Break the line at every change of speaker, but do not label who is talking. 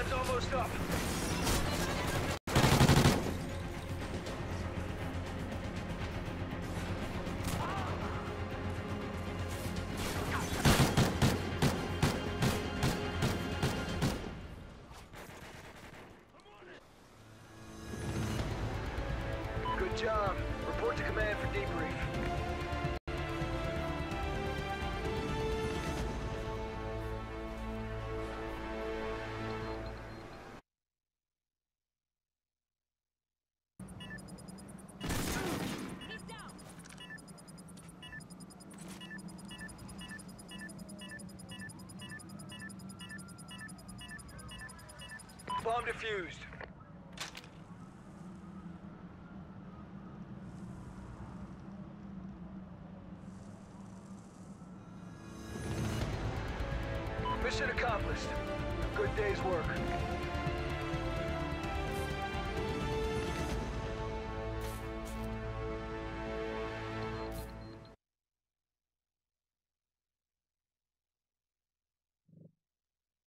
Next up. Good job. Report to command for debrief. Bomb defused. Mission accomplished. Good day's work.